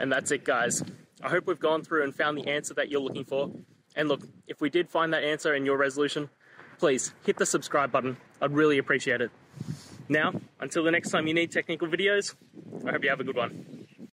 And that's it, guys. I hope we've gone through and found the answer that you're looking for. And look, if we did find that answer in your resolution, please hit the subscribe button. I'd really appreciate it. Now, until the next time you need technical videos, I hope you have a good one.